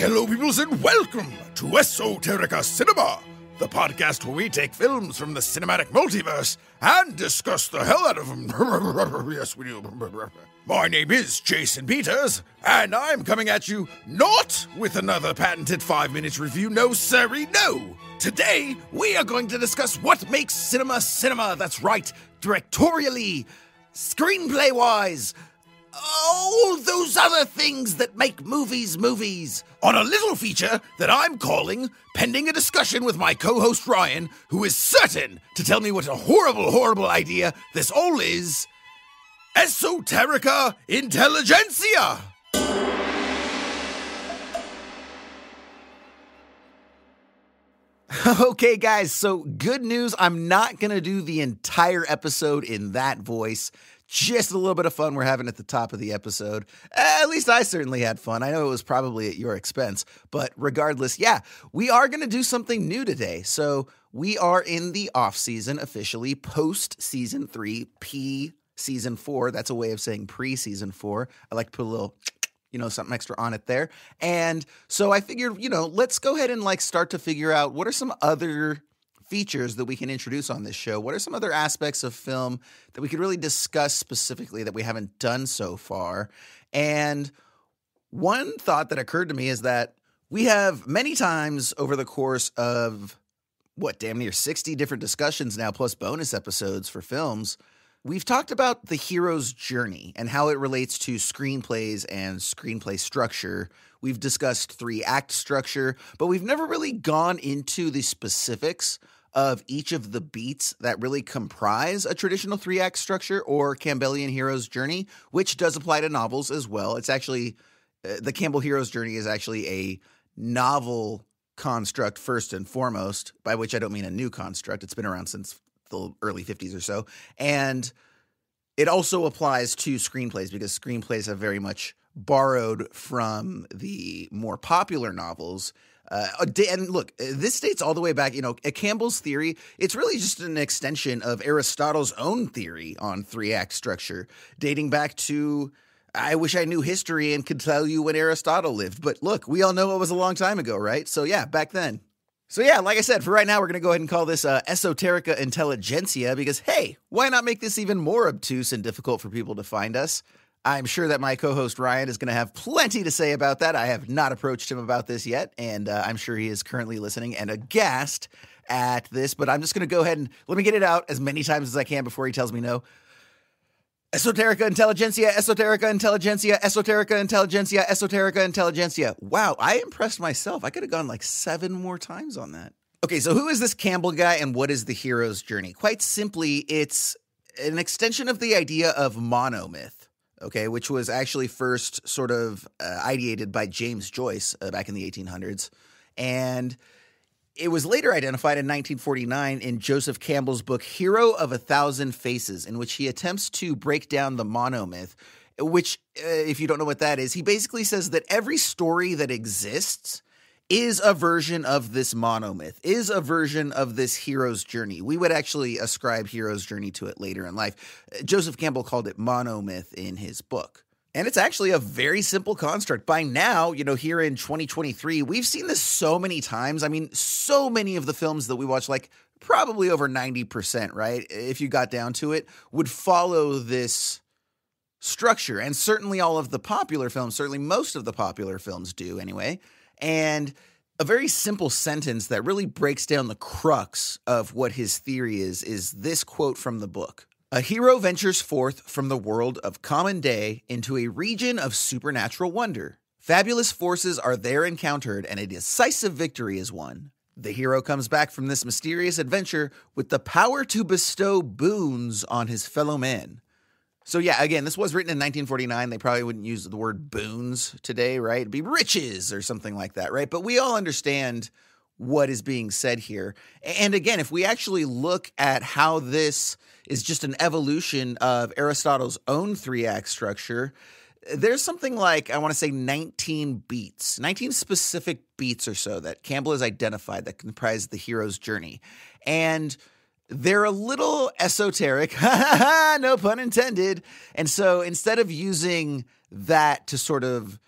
Hello, peoples, and welcome to Esoterica Cinema, the podcast where we take films from the cinematic multiverse and discuss the hell out of them. yes, we do. My name is Jason Peters, and I'm coming at you not with another patented five minute review, no, sorry, no. Today, we are going to discuss what makes cinema cinema. That's right, directorially, screenplay wise, all those other things that make movies movies on a little feature that I'm calling, pending a discussion with my co host Ryan, who is certain to tell me what a horrible, horrible idea this all is Esoterica Intelligentsia! Okay, guys, so good news. I'm not going to do the entire episode in that voice. Just a little bit of fun we're having at the top of the episode. At least I certainly had fun. I know it was probably at your expense, but regardless, yeah, we are going to do something new today. So we are in the off season officially, post season three, P season four. That's a way of saying pre season four. I like to put a little you know, something extra on it there. And so I figured, you know, let's go ahead and like start to figure out what are some other features that we can introduce on this show. What are some other aspects of film that we could really discuss specifically that we haven't done so far? And one thought that occurred to me is that we have many times over the course of what, damn near 60 different discussions now, plus bonus episodes for films We've talked about the hero's journey and how it relates to screenplays and screenplay structure. We've discussed three act structure, but we've never really gone into the specifics of each of the beats that really comprise a traditional three act structure or Campbellian hero's journey, which does apply to novels as well. It's actually uh, the Campbell hero's journey is actually a novel construct first and foremost, by which I don't mean a new construct. It's been around since the early 50s or so. And it also applies to screenplays because screenplays have very much borrowed from the more popular novels. Uh, and look, this dates all the way back. You know, Campbell's theory, it's really just an extension of Aristotle's own theory on three act structure, dating back to. I wish I knew history and could tell you when Aristotle lived. But look, we all know it was a long time ago, right? So, yeah, back then. So, yeah, like I said, for right now, we're going to go ahead and call this uh, Esoterica Intelligentsia because, hey, why not make this even more obtuse and difficult for people to find us? I'm sure that my co host Ryan is going to have plenty to say about that. I have not approached him about this yet, and uh, I'm sure he is currently listening and aghast at this, but I'm just going to go ahead and let me get it out as many times as I can before he tells me no. Esoterica Intelligentsia, Esoterica Intelligentsia, Esoterica Intelligentsia, Esoterica Intelligentsia. Wow, I impressed myself. I could have gone like seven more times on that. Okay, so who is this Campbell guy and what is the hero's journey? Quite simply, it's an extension of the idea of monomyth, okay, which was actually first sort of uh, ideated by James Joyce uh, back in the 1800s. And it was later identified in 1949 in Joseph Campbell's book Hero of a Thousand Faces, in which he attempts to break down the monomyth. Which, uh, if you don't know what that is, he basically says that every story that exists is a version of this monomyth, is a version of this hero's journey. We would actually ascribe hero's journey to it later in life. Uh, Joseph Campbell called it monomyth in his book. And it's actually a very simple construct. By now, you know, here in 2023, we've seen this so many times. I mean, so many of the films that we watch, like probably over 90%, right? If you got down to it, would follow this structure. And certainly all of the popular films, certainly most of the popular films do anyway. And a very simple sentence that really breaks down the crux of what his theory is is this quote from the book. A hero ventures forth from the world of common day into a region of supernatural wonder. Fabulous forces are there encountered, and a decisive victory is won. The hero comes back from this mysterious adventure with the power to bestow boons on his fellow men. So, yeah, again, this was written in 1949. They probably wouldn't use the word boons today, right? It'd be riches or something like that, right? But we all understand what is being said here. And again, if we actually look at how this is just an evolution of Aristotle's own three act structure. There's something like, I want to say 19 beats, 19 specific beats or so that Campbell has identified that comprise the hero's journey. And they're a little esoteric, no pun intended. And so instead of using that to sort of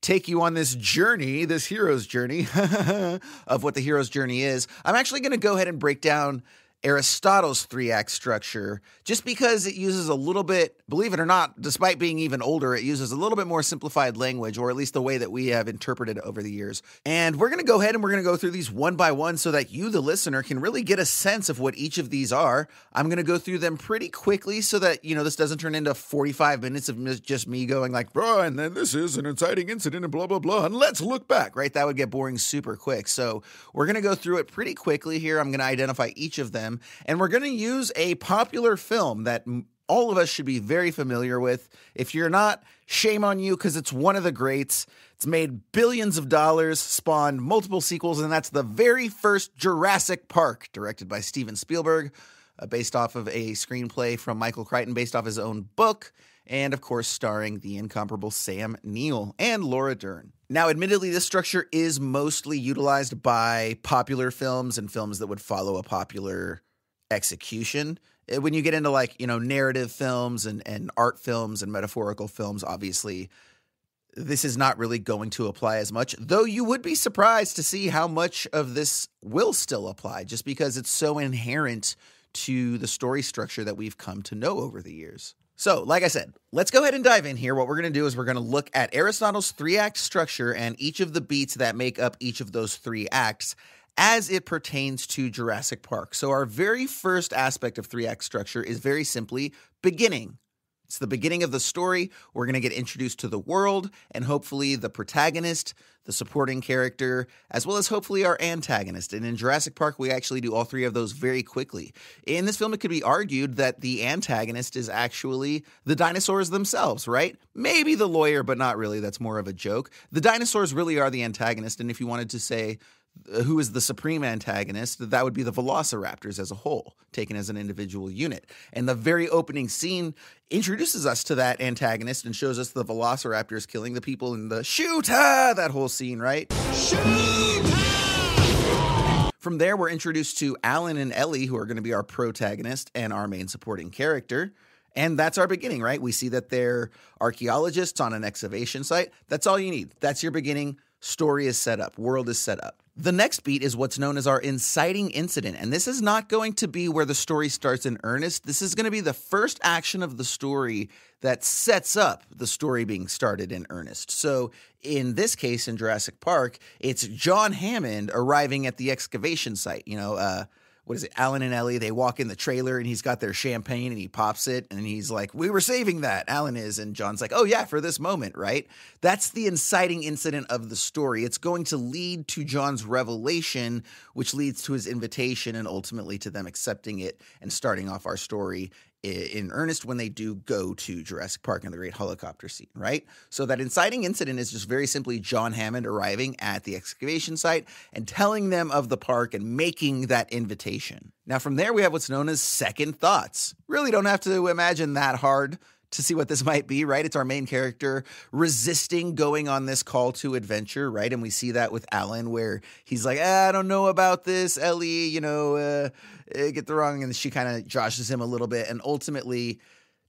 take you on this journey, this hero's journey of what the hero's journey is, I'm actually going to go ahead and break down Aristotle's three act structure, just because it uses a little bit, believe it or not, despite being even older, it uses a little bit more simplified language, or at least the way that we have interpreted it over the years. And we're going to go ahead and we're going to go through these one by one so that you, the listener, can really get a sense of what each of these are. I'm going to go through them pretty quickly so that, you know, this doesn't turn into 45 minutes of just me going like, bro, and then this is an inciting incident and blah, blah, blah. And let's look back, right? That would get boring super quick. So we're going to go through it pretty quickly here. I'm going to identify each of them them. And we're going to use a popular film that all of us should be very familiar with. If you're not, shame on you because it's one of the greats. It's made billions of dollars, spawned multiple sequels, and that's the very first Jurassic Park, directed by Steven Spielberg, uh, based off of a screenplay from Michael Crichton, based off his own book, and of course, starring the incomparable Sam Neill and Laura Dern. Now, admittedly, this structure is mostly utilized by popular films and films that would follow a popular execution. Eh, when you get into like, you know, narrative films and, and art films and metaphorical films, obviously, this is not really going to apply as much, though you would be surprised to see how much of this will still apply just because it's so inherent to the story structure that we've come to know over the years. So, like I said, let's go ahead and dive in here. What we're going to do is we're going to look at Aristotle's three act structure and each of the beats that make up each of those three acts as it pertains to Jurassic Park. So, our very first aspect of three act structure is very simply beginning. It's the beginning of the story. We're going to get introduced to the world and hopefully the protagonist, the supporting character, as well as hopefully our antagonist. And in Jurassic Park, we actually do all three of those very quickly. In this film, it could be argued that the antagonist is actually the dinosaurs themselves, right? Maybe the lawyer, but not really. That's more of a joke. The dinosaurs really are the antagonist. And if you wanted to say, who is the supreme antagonist, that would be the velociraptors as a whole, taken as an individual unit. And the very opening scene introduces us to that antagonist and shows us the velociraptors killing the people in the shoot ah, that whole scene, right? Shoot! From there, we're introduced to Alan and Ellie, who are going to be our protagonist and our main supporting character. And that's our beginning, right? We see that they're archaeologists on an excavation site. That's all you need. That's your beginning. Story is set up, world is set up. The next beat is what's known as our inciting incident. And this is not going to be where the story starts in earnest. This is going to be the first action of the story that sets up the story being started in earnest. So, in this case, in Jurassic Park, it's John Hammond arriving at the excavation site. You know, uh, what is it? Alan and Ellie, they walk in the trailer and he's got their champagne and he pops it and he's like, We were saving that. Alan is. And John's like, Oh, yeah, for this moment, right? That's the inciting incident of the story. It's going to lead to John's revelation, which leads to his invitation and ultimately to them accepting it and starting off our story in earnest when they do go to Jurassic Park and the great helicopter scene, right? So that inciting incident is just very simply John Hammond arriving at the excavation site and telling them of the park and making that invitation. Now, from there, we have what's known as second thoughts. Really don't have to imagine that hard to see what this might be, right? It's our main character resisting going on this call to adventure, right? And we see that with Alan, where he's like, ah, I don't know about this, Ellie, you know, uh, uh get the wrong. And she kind of joshes him a little bit and ultimately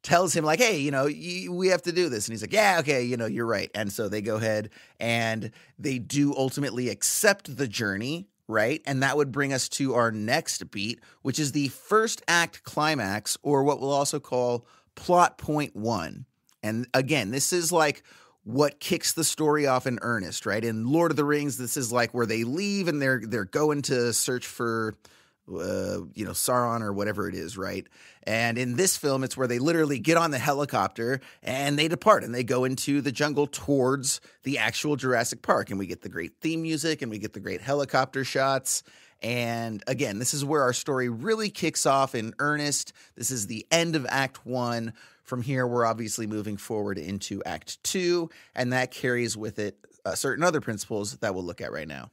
tells him, like, hey, you know, we have to do this. And he's like, yeah, okay, you know, you're right. And so they go ahead and they do ultimately accept the journey, right? And that would bring us to our next beat, which is the first act climax, or what we'll also call plot point one. And again, this is like what kicks the story off in earnest, right? In Lord of the Rings, this is like where they leave and they're they're going to search for uh, you know Sauron or whatever it is, right? And in this film, it's where they literally get on the helicopter and they depart and they go into the jungle towards the actual Jurassic Park, and we get the great theme music and we get the great helicopter shots and again, this is where our story really kicks off in earnest. This is the end of Act One. From here, we're obviously moving forward into Act Two, and that carries with it uh, certain other principles that we'll look at right now.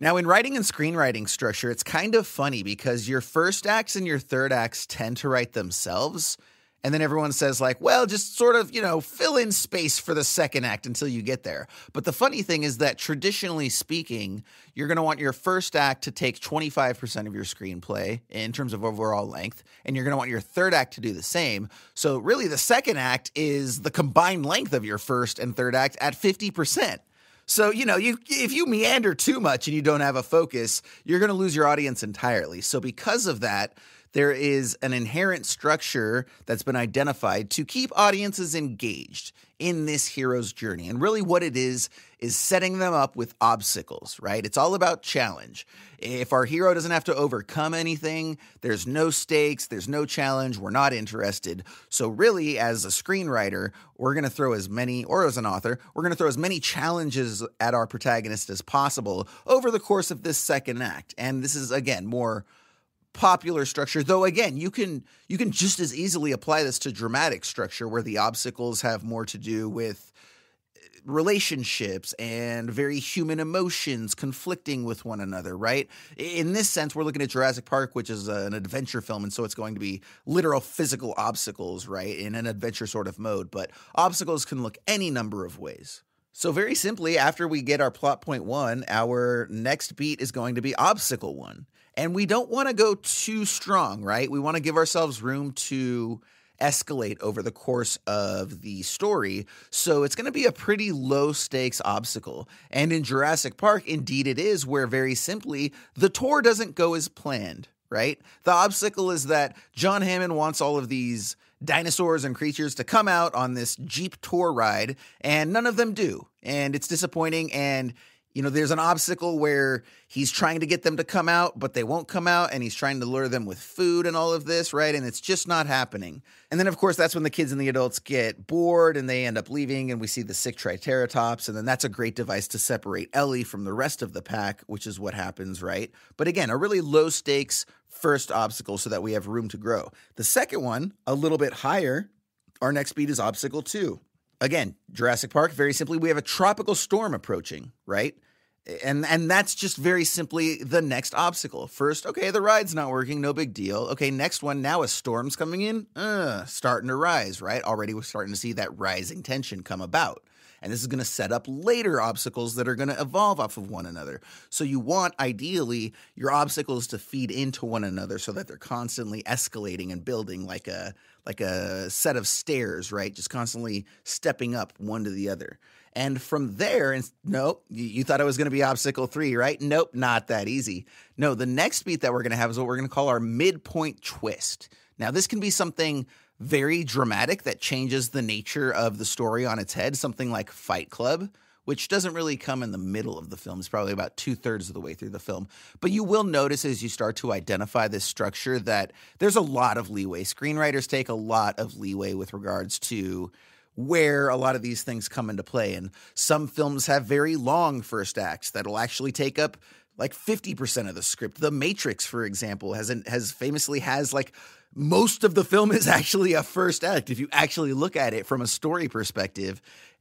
Now, in writing and screenwriting structure, it's kind of funny because your first acts and your third acts tend to write themselves. And then everyone says, like, well, just sort of, you know, fill in space for the second act until you get there. But the funny thing is that traditionally speaking, you're going to want your first act to take 25% of your screenplay in terms of overall length, and you're going to want your third act to do the same. So, really, the second act is the combined length of your first and third act at 50%. So, you know, you if you meander too much and you don't have a focus, you're going to lose your audience entirely. So, because of that, there is an inherent structure that's been identified to keep audiences engaged in this hero's journey. And really, what it is, is setting them up with obstacles, right? It's all about challenge. If our hero doesn't have to overcome anything, there's no stakes, there's no challenge, we're not interested. So, really, as a screenwriter, we're going to throw as many, or as an author, we're going to throw as many challenges at our protagonist as possible over the course of this second act. And this is, again, more popular structure though again you can you can just as easily apply this to dramatic structure where the obstacles have more to do with eh, relationships and very human emotions conflicting with one another right in this sense we're looking at Jurassic Park which is an adventure film and so it's going to be literal physical obstacles right in an adventure sort of mode but obstacles can look any number of ways so, very simply, after we get our plot point one, our next beat is going to be obstacle one. And we don't want to go too strong, right? We want to give ourselves room to escalate over the course of the story. So it's going to be a pretty low stakes obstacle. And in Jurassic Park, indeed it is, where very simply the tour doesn't go as planned, right? The obstacle is that John Hammond wants all of these dinosaurs and creatures to come out on this Jeep tour ride, and none of them do. And it's disappointing. And you know, there's an obstacle where he's trying to get them to come out, but they won't come out, and he's trying to lure them with food and all of this, right? And it's just not happening. And then, of course, that's when the kids and the adults get bored and they end up leaving, and we see the sick Triceratops. And then that's a great device to separate Ellie from the rest of the pack, which is what happens, right? But again, a really low stakes first obstacle so that we have room to grow. The second one, a little bit higher, our next beat is obstacle two again, Jurassic Park, very simply, we have a tropical storm approaching, right? And and that's just very simply the next obstacle. First, okay, the ride's not working, no big deal. Okay, next one, now a storm's coming in, uh, starting to rise, right? Already we're starting to see that rising tension come about. And this is going to set up later obstacles that are going to evolve off of one another. So you want ideally your obstacles to feed into one another so that they're constantly escalating and building like a like a set of stairs, right? Just constantly stepping up one to the other. And from there, and nope, you, you thought it was going to be obstacle three, right? Nope, not that easy. No, the next beat that we're going to have is what we're going to call our midpoint twist. Now, this can be something very dramatic that changes the nature of the story on its head, something like Fight Club, which doesn't really come in the middle of the film. It's probably about two thirds of the way through the film. But you will notice as you start to identify this structure that there's a lot of leeway. Screenwriters take a lot of leeway with regards to where a lot of these things come into play. And some films have very long first acts that'll actually take up like 50% of the script. The Matrix, for example, has an, has famously has like most of the film is actually a first act if you actually look at it from a story perspective.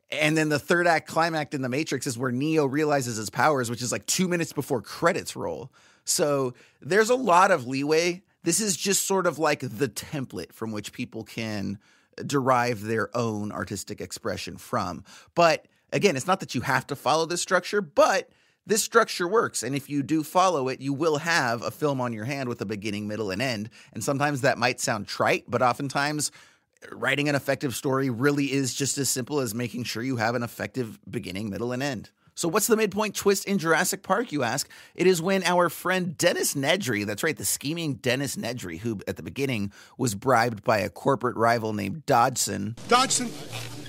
And then the third act climax in The Matrix is where Neo realizes his powers, which is like two minutes before credits roll. So there's a lot of leeway. This is just sort of like the template from which people can derive their own artistic expression from. But again, it's not that you have to follow this structure, but this structure works. And if you do follow it, you will have a film on your hand with a beginning, middle, and end. And sometimes that might sound trite, but oftentimes writing an effective story really is just as simple as making sure you have an effective beginning, middle, and end. So, what's the midpoint twist in Jurassic Park, you ask? It is when our friend Dennis Nedry, that's right, the scheming Dennis Nedry, who at the beginning was bribed by a corporate rival named Dodson. Dodson!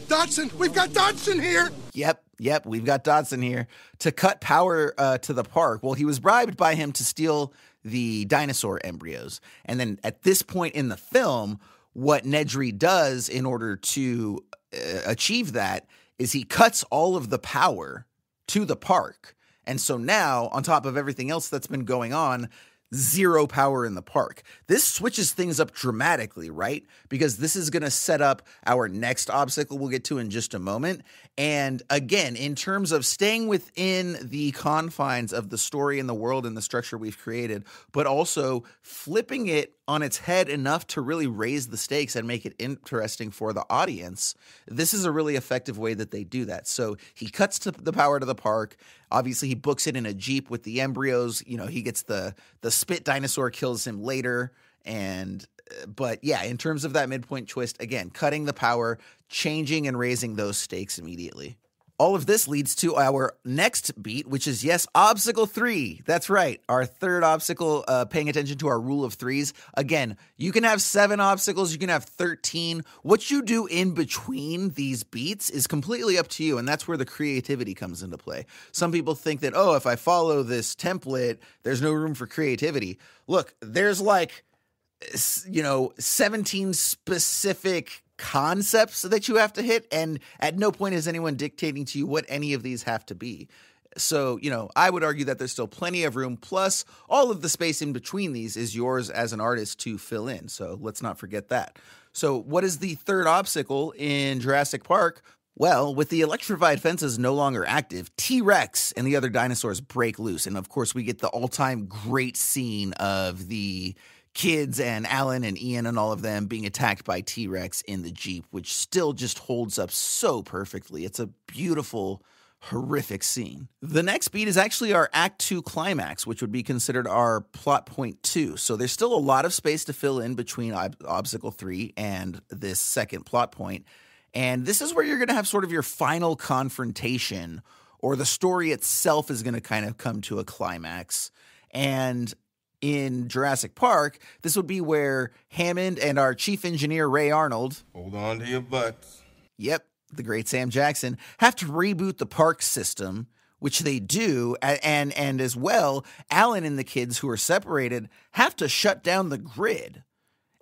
Dodson! We've got Dodson here! Yep, yep, we've got Dodson here to cut power uh, to the park. Well, he was bribed by him to steal the dinosaur embryos. And then at this point in the film, what Nedry does in order to uh, achieve that is he cuts all of the power to the park. And so now, on top of everything else that's been going on, zero power in the park. This switches things up dramatically, right? Because this is going to set up our next obstacle we'll get to in just a moment. And again, in terms of staying within the confines of the story and the world and the structure we've created, but also flipping it on its head enough to really raise the stakes and make it interesting for the audience. This is a really effective way that they do that. So he cuts to the power to the park. Obviously, he books it in a jeep with the embryos. You know, he gets the the spit dinosaur kills him later, and uh, but yeah, in terms of that midpoint twist, again, cutting the power, changing and raising those stakes immediately. All of this leads to our next beat, which is yes, obstacle three. That's right. Our third obstacle, uh, paying attention to our rule of threes. Again, you can have seven obstacles, you can have 13. What you do in between these beats is completely up to you. And that's where the creativity comes into play. Some people think that, oh, if I follow this template, there's no room for creativity. Look, there's like, you know, 17 specific concepts that you have to hit and at no point is anyone dictating to you what any of these have to be so you know i would argue that there's still plenty of room plus all of the space in between these is yours as an artist to fill in so let's not forget that so what is the third obstacle in jurassic park well, with the electrified fences no longer active, T Rex and the other dinosaurs break loose. And of course, we get the all time great scene of the kids and Alan and Ian and all of them being attacked by T Rex in the Jeep, which still just holds up so perfectly. It's a beautiful, horrific scene. The next beat is actually our Act 2 climax, which would be considered our plot point 2. So there's still a lot of space to fill in between ob- Obstacle 3 and this second plot point. And this is where you're going to have sort of your final confrontation, or the story itself is going to kind of come to a climax. And in Jurassic Park, this would be where Hammond and our chief engineer Ray Arnold, hold on to your butts. Yep, the great Sam Jackson, have to reboot the park system, which they do, and and as well, Alan and the kids who are separated have to shut down the grid.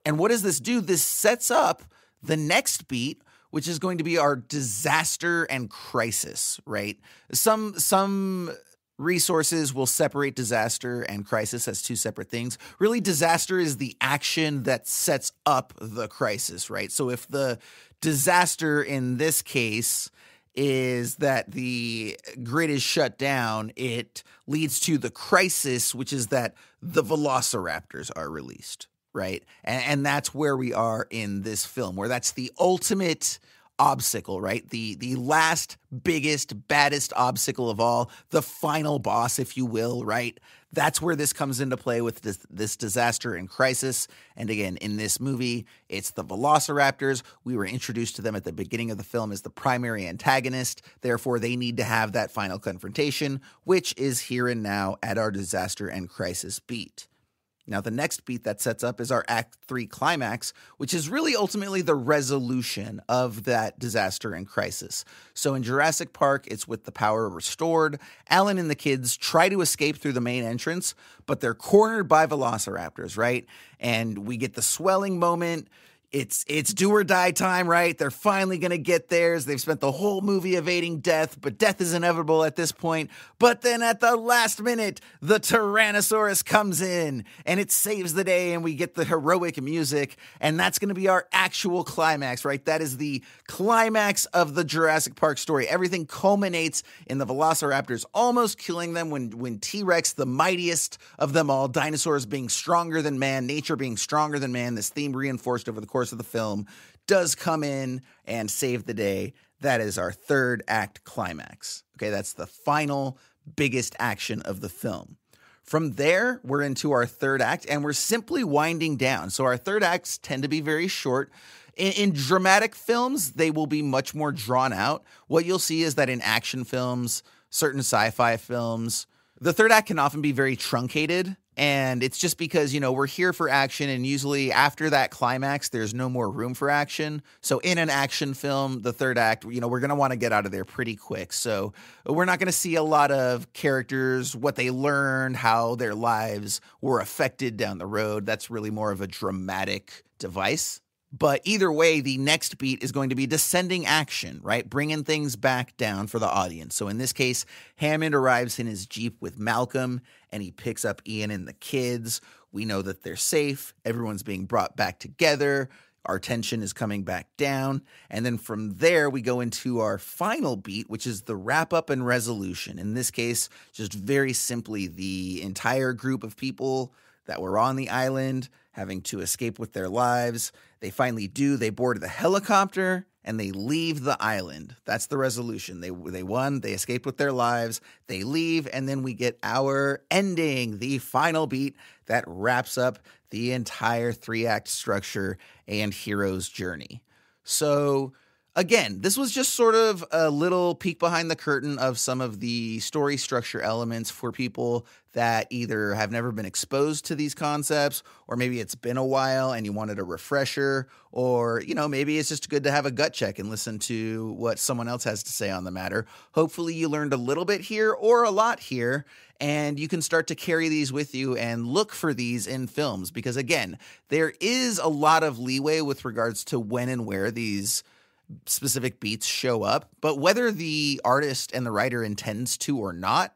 And what does this do? This sets up the next beat which is going to be our disaster and crisis, right? Some some resources will separate disaster and crisis as two separate things. Really, disaster is the action that sets up the crisis, right? So if the disaster in this case is that the grid is shut down, it leads to the crisis, which is that the velociraptors are released, right? And, and that's where we are in this film, where that's the ultimate obstacle, right? The the last biggest baddest obstacle of all, the final boss if you will, right? That's where this comes into play with this, this disaster and crisis. And again, in this movie, it's the velociraptors. We were introduced to them at the beginning of the film as the primary antagonist. Therefore, they need to have that final confrontation, which is here and now at our disaster and crisis beat. Now, the next beat that sets up is our Act 3 climax, which is really ultimately the resolution of that disaster and crisis. So in Jurassic Park, it's with the power restored. Alan and the kids try to escape through the main entrance, but they're cornered by velociraptors, right? And we get the swelling moment it's it's do or die time, right? They're finally to get theirs. They've spent the whole movie evading death, but death is inevitable at this point. But then at the last minute, the Tyrannosaurus comes in and it saves the day and we get the heroic music and that's to be our actual climax, right? That is the climax of the Jurassic Park story. Everything culminates in the velociraptors almost killing them when when T-Rex, the mightiest of them all, dinosaurs being stronger than man, nature being stronger than man, this theme reinforced over the of the film, does come in and save the day. That is our third act climax. Okay, that's the final biggest action of the film. From there, we're into our third act and we're simply winding down. So, our third acts tend to be very short. In, in, dramatic films, they will be much more drawn out. What you'll see is that in action films, certain sci fi films, the third act can often be very truncated and it's just because, you know, we're here for action, and usually after that climax, there's no more room for action. So, in an action film, the third act, you know, we're going to want to get out of there pretty quick. So, uh, we're not going to see a lot of characters, what they learned, how their lives were affected down the road. That's really more of a dramatic device. But either way, the next beat is going to be descending action, right? Bringing things back down for the audience. So in this case, Hammond arrives in his Jeep with Malcolm and he picks up Ian and the kids. We know that they're safe. Everyone's being brought back together. Our tension is coming back down. And then from there, we go into our final beat, which is the wrap up and resolution. In this case, just very simply, the entire group of people that were on the island having to escape with their lives. They finally do. They board the helicopter and they leave the island. That's the resolution. They they won, they escaped with their lives, they leave and then we get our ending, the final beat that wraps up the entire three-act structure and hero's journey. So, Again, this was just sort of a little peek behind the curtain of some of the story structure elements for people that either have never been exposed to these concepts, or maybe it's been a while and you wanted a refresher, or, you know, maybe it's just good to have a gut check and listen to what someone else has to say on the matter. Hopefully, you learned a little bit here or a lot here, and you can start to carry these with you and look for these in films because, again, there is a lot of leeway with regards to when and where these specific beats show up, but whether the artist and the writer intends to or not,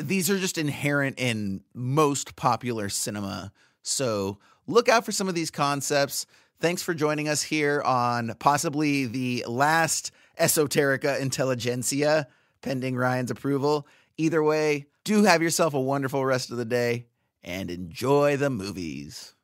these are just inherent in most popular cinema. So look out for some of these concepts. Thanks for joining us here on possibly the last Esoterica Intelligentsia, pending Ryan's approval. Either way, do have yourself a wonderful rest of the day and enjoy the movies.